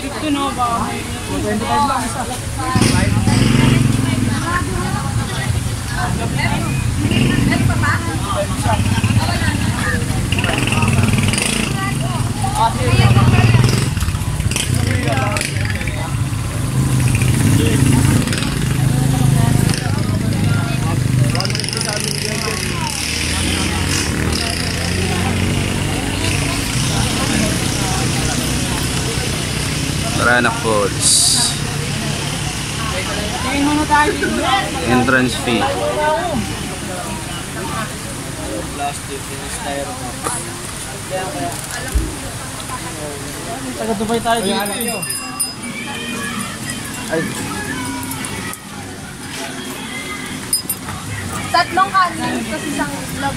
Dun, no? May... 25 lang isa. Paranak Falls. Tingin muna tayo dito. Entrance fee. Taga Dubai tayo dito. Ay, Tatlong kanin, tapos isang itlog.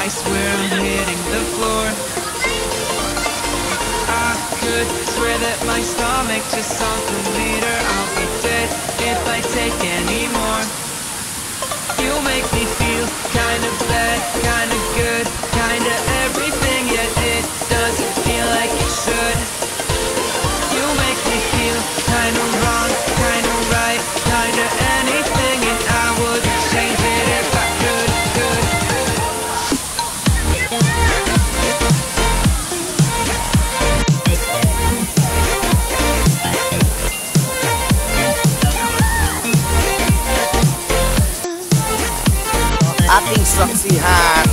I swear I'm hitting the floor. I could swear that my stomach just sunk a meter. I'll be dead if I take any more. You make me feel kind of bad, kind of aking saksihan